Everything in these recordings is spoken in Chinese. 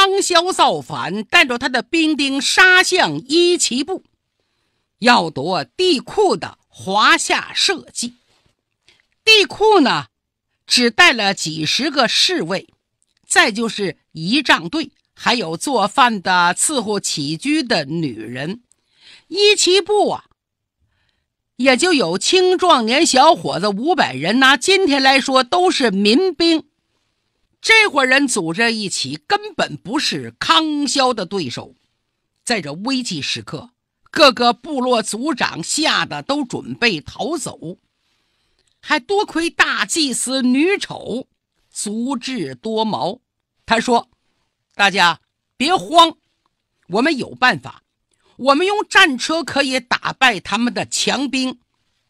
康萧造反，带着他的兵丁杀向伊奇部，要夺地库的华夏社稷。地库呢，只带了几十个侍卫，再就是仪仗队，还有做饭的、伺候起居的女人。伊奇部啊，也就有青壮年小伙子五百人拿今天来说，都是民兵。这伙人组织一起，根本不是康萧的对手。在这危急时刻，各个部落族长吓得都准备逃走。还多亏大祭司女丑足智多谋，他说：“大家别慌，我们有办法。我们用战车可以打败他们的强兵，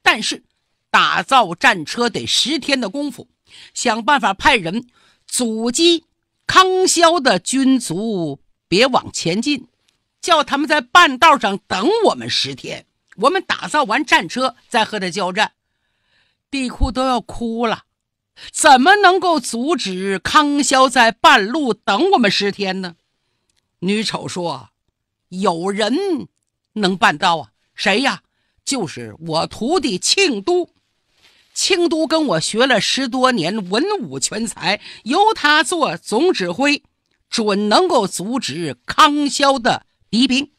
但是打造战车得十天的功夫。想办法派人。”阻击康萧的军卒别往前进，叫他们在半道上等我们十天。我们打造完战车再和他交战。地库都要哭了，怎么能够阻止康萧在半路等我们十天呢？女丑说：“有人能办到啊，谁呀？就是我徒弟庆都。”庆都跟我学了十多年，文武全才，由他做总指挥，准能够阻止康萧的敌兵。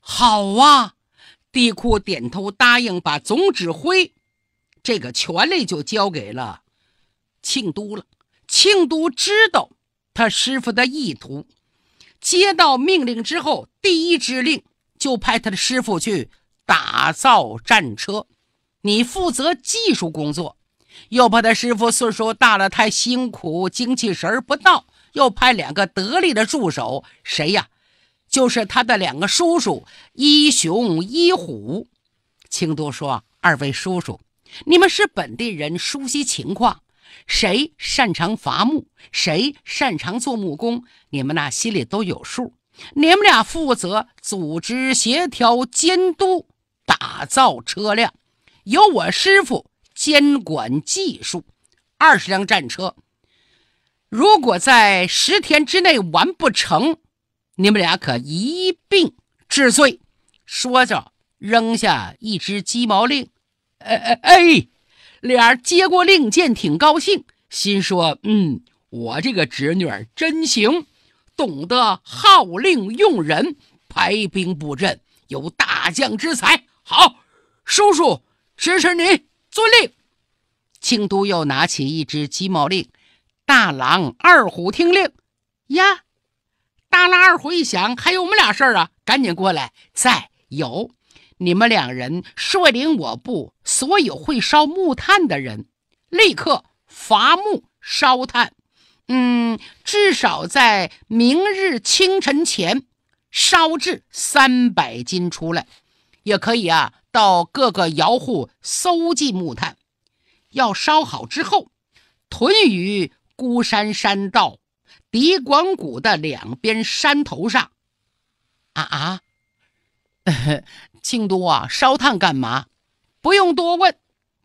好啊，地库点头答应，把总指挥这个权力就交给了庆都了。庆都知道他师傅的意图，接到命令之后，第一支令就派他的师傅去打造战车。你负责技术工作，又怕他师傅岁数大了太辛苦，精气神不到，又派两个得力的助手，谁呀？就是他的两个叔叔一雄一虎。青都说：“二位叔叔，你们是本地人，熟悉情况，谁擅长伐木，谁擅长做木工，你们那心里都有数。你们俩负责组织、协调、监督、打造车辆。”由我师傅监管技术，二十辆战车，如果在十天之内完不成，你们俩可一并治罪。说着，扔下一只鸡毛令。哎哎哎，俩接过令箭，挺高兴，心说：嗯，我这个侄女儿真行，懂得号令用人，排兵布阵，有大将之才。好，叔叔。支持你，遵令。庆都又拿起一支鸡毛令，大狼二虎听令。呀，大狼二虎一想，还有我们俩事儿啊，赶紧过来。再有，你们两人率领我部所有会烧木炭的人，立刻伐木烧炭。嗯，至少在明日清晨前烧制三百斤出来，也可以啊。到各个窑户搜集木炭，要烧好之后，屯于孤山山道敌广谷的两边山头上。啊啊！庆都啊，烧炭干嘛？不用多问，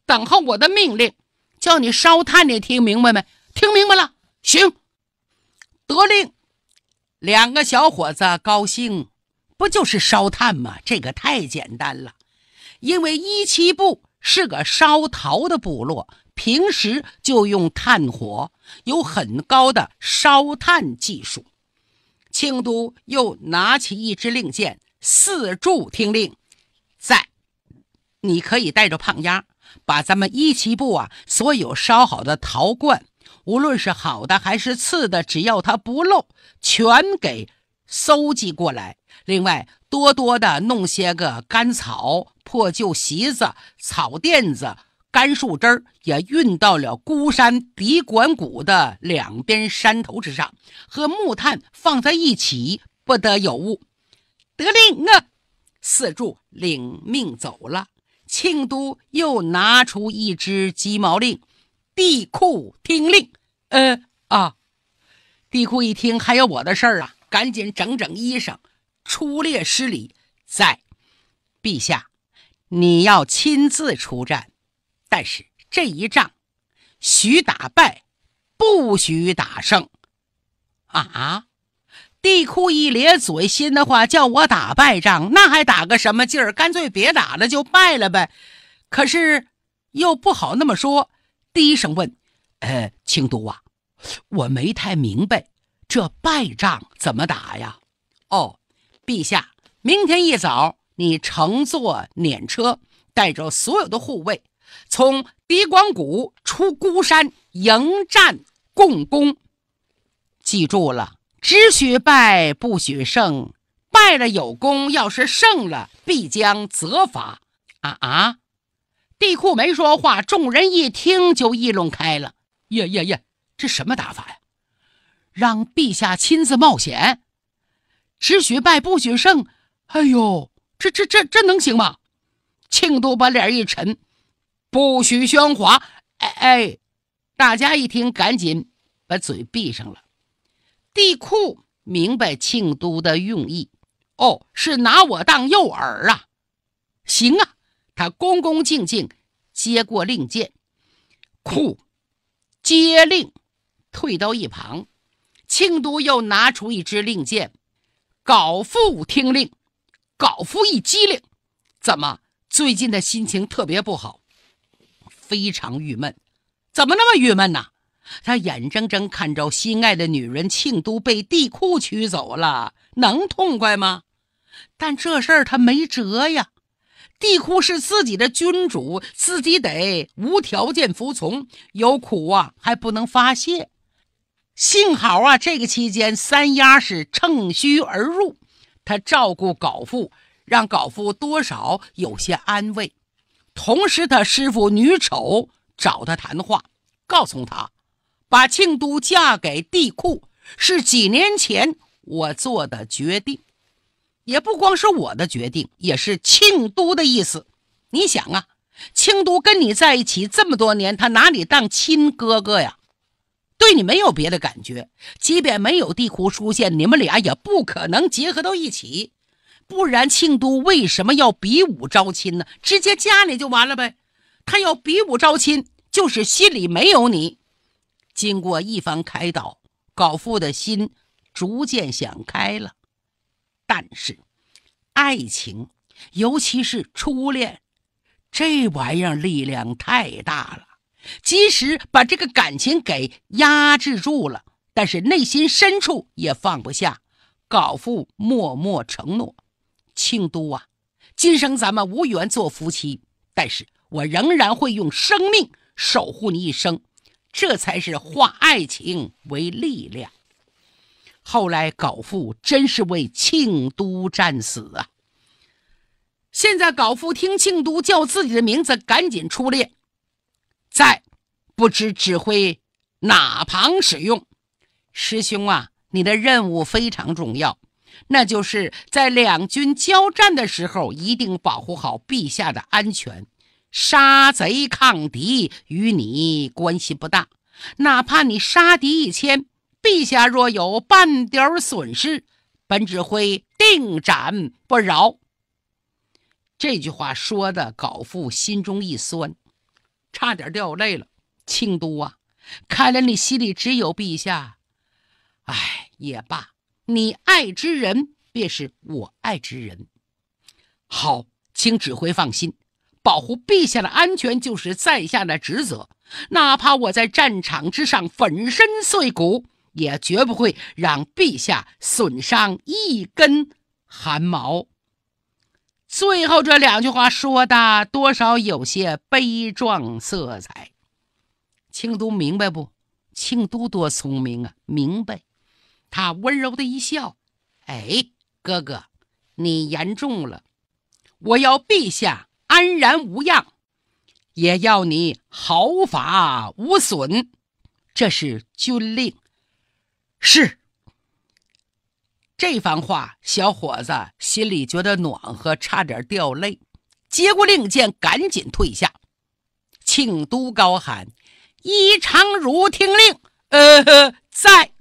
等候我的命令。叫你烧炭，你听明白没？听明白了，行，得令。两个小伙子高兴，不就是烧炭吗？这个太简单了。因为一七部是个烧陶的部落，平时就用炭火，有很高的烧炭技术。庆都又拿起一支令箭，四柱听令，在，你可以带着胖丫，把咱们一七部啊所有烧好的陶罐，无论是好的还是次的，只要它不漏，全给搜集过来。另外，多多的弄些个干草。破旧席子、草垫子、干树枝儿也运到了孤山敌管谷的两边山头之上，和木炭放在一起，不得有误。得令啊！四柱领命走了。庆都又拿出一只鸡毛令，地库听令。呃啊！地库一听还有我的事儿啊，赶紧整整衣裳，出列失礼，在陛下。你要亲自出战，但是这一仗许打败，不许打胜。啊！帝库一咧嘴，心的话叫我打败仗，那还打个什么劲儿？干脆别打了，就败了呗。可是又不好那么说，低声问：“呃，青都啊，我没太明白，这败仗怎么打呀？”哦，陛下，明天一早你乘坐辇车，带着所有的护卫，从狄广谷出孤山，迎战共工。记住了。只许败，不许胜。败了有功，要是胜了，必将责罚。啊啊！帝喾没说话，众人一听就议论开了。呀呀呀！这什么打法呀？让陛下亲自冒险？只许败，不许胜。哎呦，这这这这能行吗？庆都把脸一沉，不许喧哗。哎哎，大家一听，赶紧把嘴闭上了。帝喾明白庆都的用意，哦，是拿我当诱饵啊！行啊，他恭恭敬敬接过令箭，喾，接令，退到一旁。庆都又拿出一支令箭，皋父听令。皋父一机灵，怎么最近的心情特别不好？非常郁闷，怎么那么郁闷呢？他眼睁睁看着心爱的女人庆都被帝喾娶走了，能痛快吗？但这事儿他没辙呀。帝喾是自己的君主，自己得无条件服从，有苦啊还不能发泄。幸好啊，这个期间三丫是乘虚而入，她照顾皋父，让皋父多少有些安慰。同时，他师傅女丑找他谈话，告诉他。把庆都嫁给帝喾是几年前我做的决定，也不光是我的决定，也是庆都的意思。你想啊，庆都跟你在一起这么多年，他拿你当亲哥哥呀，对你没有别的感觉。即便没有帝喾出现，你们俩也不可能结合到一起。不然，庆都为什么要比武招亲呢？直接嫁你就完了呗。他要比武招亲，就是心里没有你。经过一番开导，高父的心逐渐想开了。但是，爱情，尤其是初恋，这玩意儿力量太大了。即使把这个感情给压制住了，但是内心深处也放不下。高父默默承诺：“庆都啊，今生咱们无缘做夫妻，但是我仍然会用生命守护你一生。”这才是化爱情为力量。后来高父真是为庆都战死啊！现在高父听庆都叫自己的名字，赶紧出列，在不知指挥哪旁使用。师兄啊，你的任务非常重要，那就是在两军交战的时候，一定保护好陛下的安全。杀贼抗敌与你关系不大，哪怕你杀敌一千，陛下若有半点损失，本指挥定斩不饶。这句话说的，高父心中一酸，差点掉泪了。庆都啊，看来你心里只有陛下。哎，也罢，你爱之人便是我爱之人。好，请指挥放心。保护陛下的安全就是在下的职责，哪怕我在战场之上粉身碎骨，也绝不会让陛下损伤一根汗毛。最后这两句话说的多少有些悲壮色彩。庆都明白不？庆都多聪明啊，明白。他温柔的一笑：“哎，哥哥，你言重了，我要陛下。”安然无恙，也要你毫发无损。这是军令。是。这番话，小伙子心里觉得暖和，差点掉泪。接过令箭，赶紧退下。庆都高喊：“伊长儒听令。”呃，在。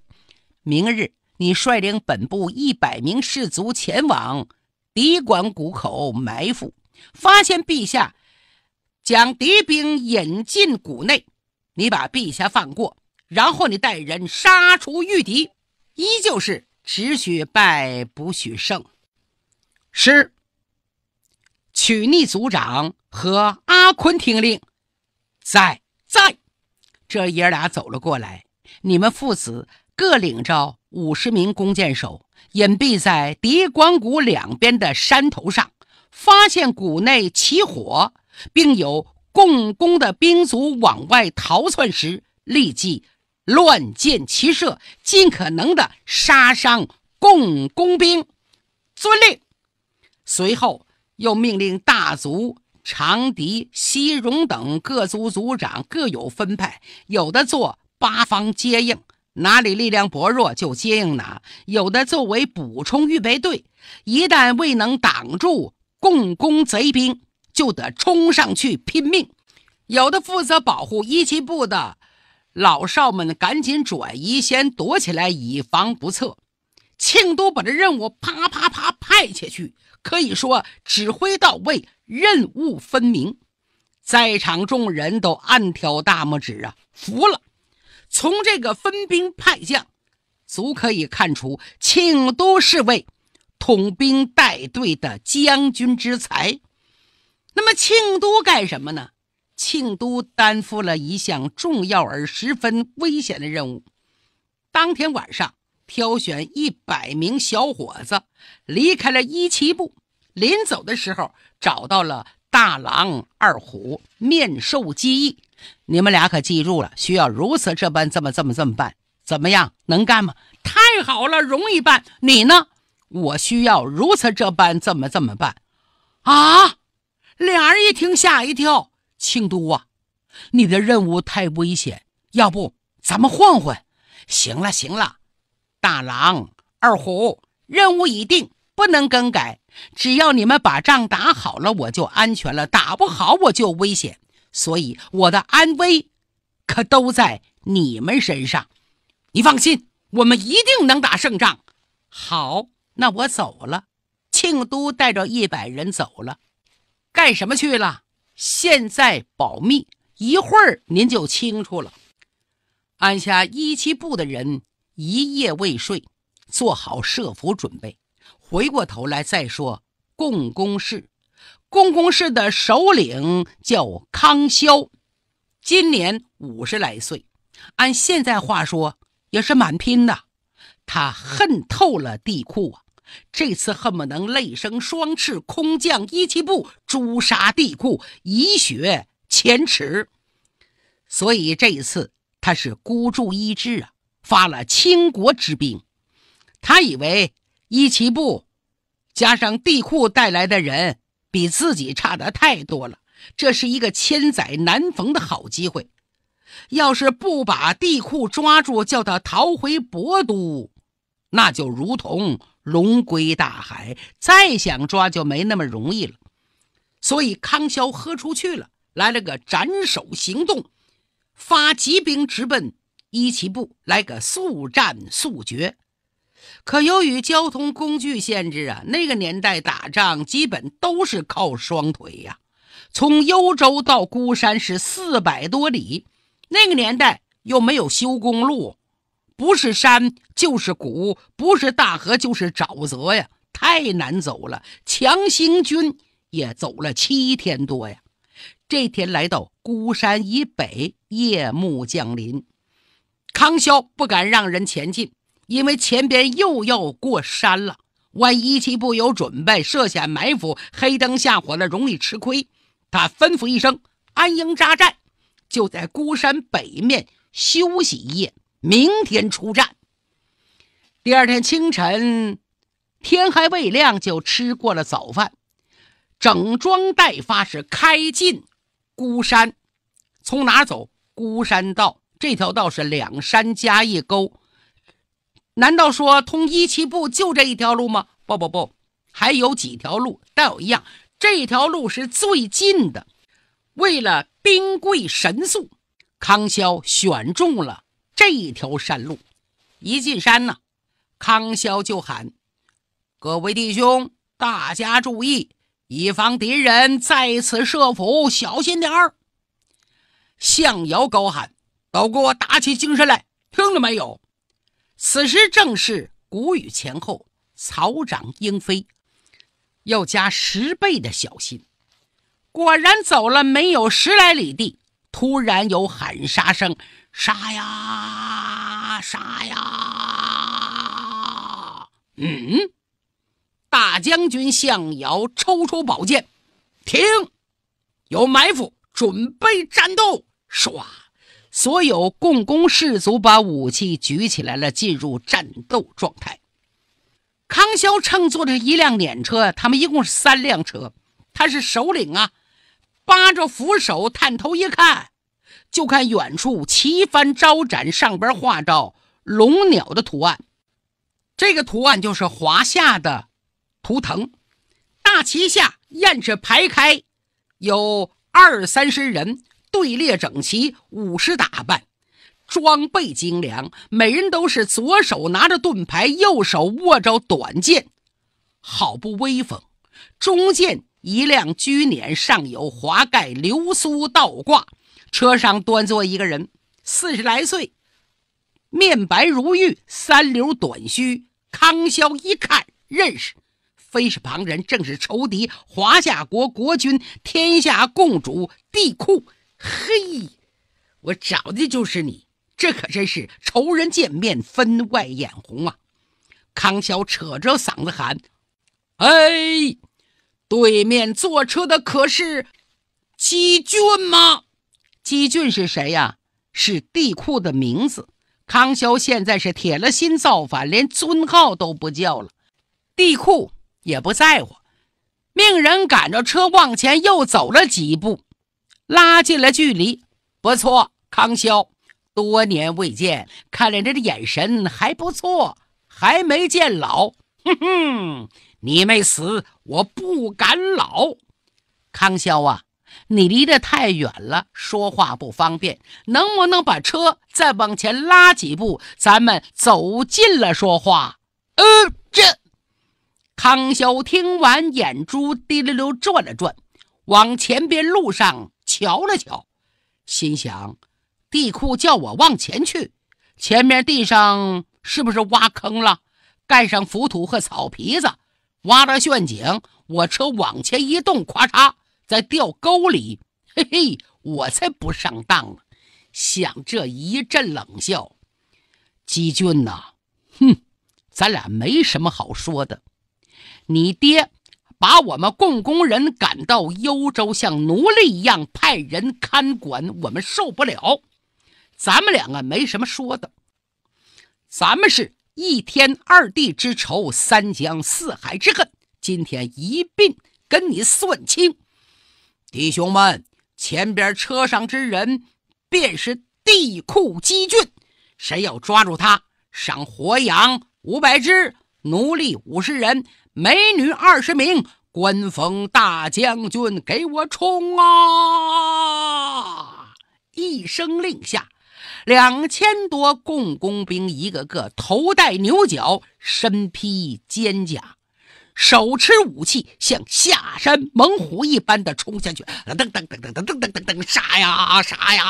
明日，你率领本部一百名士卒前往敌馆谷口埋伏。发现陛下将敌兵引进谷内，你把陛下放过，然后你带人杀出御敌，依旧是只许败不许胜。是。曲逆族长和阿坤听令，在在。这爷俩走了过来，你们父子各领着五十名弓箭手，隐蔽在敌关谷两边的山头上。发现谷内起火，并有共工的兵卒往外逃窜时，立即乱箭齐射，尽可能的杀伤共工兵。遵令。随后又命令大族。长笛、西戎等各族族长各有分派，有的做八方接应，哪里力量薄弱就接应哪；有的作为补充预备队，一旦未能挡住共工贼兵，就得冲上去拼命；有的负责保护一旗部的老少们，赶紧转移，先躲起来，以防不测。庆都把这任务啪啪啪派下去。可以说指挥到位，任务分明，在场众人都暗挑大拇指啊，服了。从这个分兵派将，足可以看出庆都是位统兵带队的将军之才。那么庆都干什么呢？庆都担负了一项重要而十分危险的任务。当天晚上。挑选一百名小伙子离开了一旗部，临走的时候找到了大狼二虎，面授机宜。你们俩可记住了，需要如此这般，这么这么这么办，怎么样？能干吗？太好了，容易办。你呢？我需要如此这般，这么这么办。啊！俩人一听吓一跳。庆都啊，你的任务太危险，要不咱们换换？行了，行了。大郎、二虎，任务已定，不能更改。只要你们把仗打好了，我就安全了；打不好，我就危险。所以我的安危可都在你们身上。你放心，我们一定能打胜仗。好，那我走了。庆都带着一百人走了，干什么去了？现在保密，一会儿您就清楚了。按下一七部的人。一夜未睡，做好设伏准备。回过头来再说，共工氏，共工氏的首领叫康萧，今年五十来岁，按现在话说也是蛮拼的。他恨透了地库啊，这次恨不能累生双翅空降一旗部，诛杀地库，以雪前耻。所以这一次他是孤注一掷啊。发了倾国之兵，他以为一旗部加上地库带来的人比自己差的太多了，这是一个千载难逢的好机会。要是不把地库抓住，叫他逃回博都，那就如同龙归大海，再想抓就没那么容易了。所以康萧喝出去了，来了个斩首行动，发急兵直奔。一旗部来个速战速决，可由于交通工具限制啊，那个年代打仗基本都是靠双腿呀。从幽州到孤山是四百多里，那个年代又没有修公路，不是山就是谷，不是大河就是沼泽呀，太难走了。强行军也走了七天多呀。这天来到孤山以北，夜幕降临。康萧不敢让人前进，因为前边又要过山了。万一其部有准备，设下埋伏，黑灯瞎火的，容易吃亏。他吩咐一声：“安营扎寨，就在孤山北面休息一夜，明天出战。”第二天清晨，天还未亮，就吃过了早饭，整装待发，是开进孤山。从哪走？孤山道。这条道是两山夹一沟，难道说通一七部就这一条路吗？不不不，还有几条路，但有一样，这条路是最近的。为了兵贵神速，康萧选中了这一条山路。一进山呢，康萧就喊：“各位弟兄，大家注意，以防敌人在此设伏，小心点儿。”向瑶高喊。都给我打起精神来！听到没有？此时正是谷雨前后，草长莺飞，要加十倍的小心。果然走了没有十来里地，突然有喊杀声：“杀呀，杀呀！”嗯，大将军向尧抽出宝剑，停，有埋伏，准备战斗。唰，所有共工士卒把武器举起来了，进入战斗状态。康萧乘坐着一辆辇车，他们一共是三辆车，他是首领啊。扒着扶手，探头一看，就看远处旗帆招展，上边画着龙鸟的图案。这个图案就是华夏的图腾。大旗下雁翅排开，有二三十人队列整齐，武士打扮，装备精良，每人都是左手拿着盾牌，右手握着短剑，好不威风。中间。一辆居辇上有华盖流苏倒挂，车上端坐一个人，四十来岁，面白如玉，三绺短须。康萧一看认识，非是旁人，正是仇敌华夏国国君、天下共主帝喾。嘿，我找的就是你，这可真是仇人见面分外眼红啊！康萧扯着嗓子喊：“哎！”对面坐车的可是姬俊吗？姬俊是谁呀？是帝喾的名字。康萧现在是铁了心造反，连尊号都不叫了。帝喾也不在乎，命人赶着车往前又走了几步，拉近了距离。不错，康萧，多年未见，看来这的眼神还不错，还没见老。哼哼。你没死，我不敢老。康萧啊，你离得太远了，说话不方便。能不能把车再往前拉几步？咱们走近了说话。呃，这康萧听完，眼珠滴溜溜转了转，往前边路上瞧了瞧，心想：地库叫我往前去，前面地上是不是挖坑了？盖上浮土和草皮子。挖了陷阱，我车往前一动，咵嚓，在掉沟里。嘿嘿，我才不上当呢！想这一阵冷笑。姬俊呐，哼，咱俩没什么好说的。你爹把我们共工人赶到幽州，像奴隶一样派人看管，我们受不了。咱们两个没什么说的，咱们是。一天二地之仇，三江四海之恨，今天一并跟你算清。弟兄们，前边车上之人便是地库积俊，谁要抓住他，赏活羊五百只，奴隶五十人，美女二十名，官封大将军，给我冲啊！一声令下。两千多共工兵，一个个头戴牛角，身披肩甲，手持武器，像下山猛虎一般的冲下去。噔噔噔噔噔噔噔噔噔，杀呀杀呀！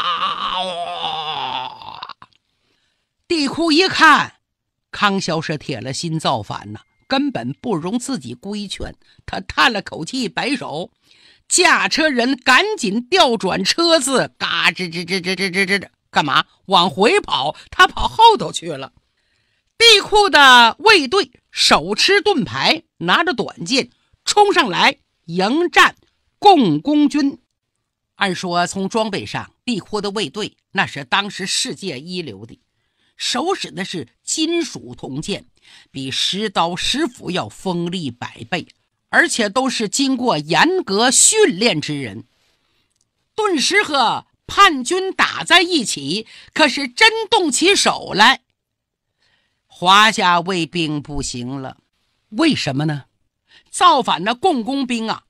地库一看，康萧是铁了心造反呐，根本不容自己规劝。他叹了口气，摆手，驾车人赶紧调转车子，嘎吱吱吱吱吱吱吱。干嘛往回跑？他跑后头去了。地库的卫队手持盾牌，拿着短剑冲上来迎战共工军。按说从装备上，地库的卫队那是当时世界一流的，手使的是金属铜剑，比石刀石斧要锋利百倍，而且都是经过严格训练之人。顿时和。叛军打在一起，可是真动起手来，华夏卫兵不行了。为什么呢？造反的共工兵啊，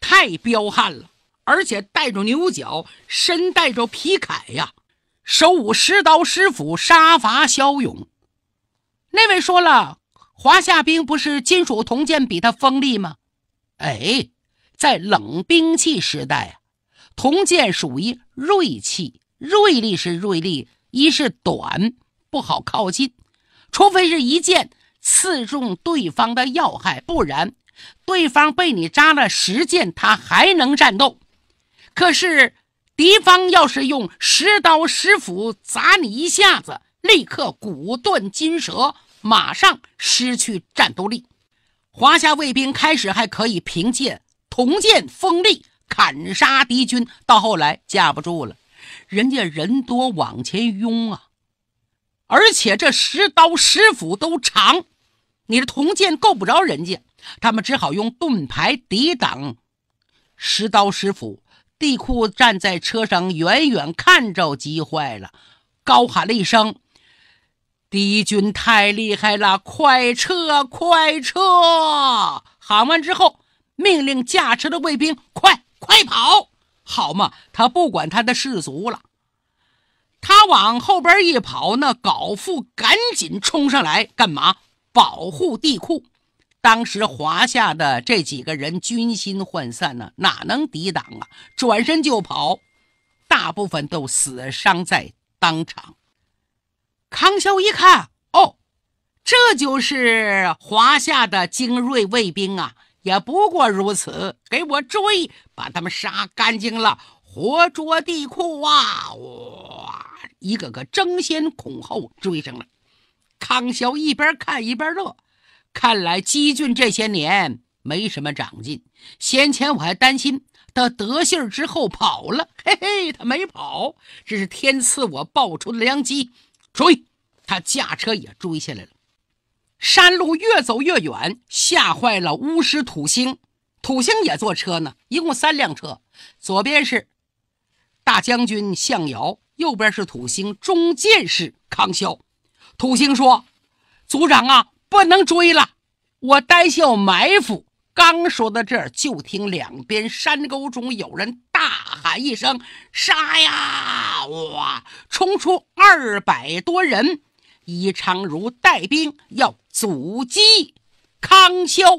太彪悍了，而且带着牛角，身带着皮铠呀，手舞石刀石斧，杀伐骁勇。那位说了，华夏兵不是金属铜剑比他锋利吗？哎，在冷兵器时代啊。铜剑属于锐器，锐利是锐利，一是短，不好靠近，除非是一剑刺中对方的要害，不然对方被你扎了十箭，他还能战斗。可是敌方要是用石刀石斧砸你一下子，立刻骨断筋折，马上失去战斗力。华夏卫兵开始还可以凭借铜剑锋利砍杀敌军，到后来架不住了，人家人多往前拥啊，而且这石刀石斧都长，你的铜剑够不着人家，他们只好用盾牌抵挡石刀石斧。地库站在车上，远远看着，急坏了，高喊了一声：“敌军太厉害了，快撤，快撤！”喊完之后，命令驾车的卫兵：“快，快跑！”好嘛，他不管他的士卒了，他往后边一跑，那高富赶紧冲上来，干嘛？保护地库。当时华夏的这几个人军心涣散呢，哪能抵挡啊？转身就跑，大部分都死伤在当场。康萧一看，哦，这就是华夏的精锐卫兵啊！也不过如此，给我追，把他们杀干净了，活捉地库啊！哇，一个个争先恐后追上了。康萧一边看一边乐。看来姬俊这些年没什么长进。先前我还担心他得信儿之后跑了，嘿嘿，他没跑，这是天赐我报仇的良机。追，他驾车也追下来了。山路越走越远，吓坏了巫师土星。土星也坐车呢，一共三辆车，左边是大将军向尧，右边是土星，中间是康萧。土星说：“族长啊。”不能追了，我担心有埋伏。刚说到这儿，就听两边山沟中有人大喊一声：“杀呀！”哇，冲出二百多人，伊昌如带兵要阻击康萧。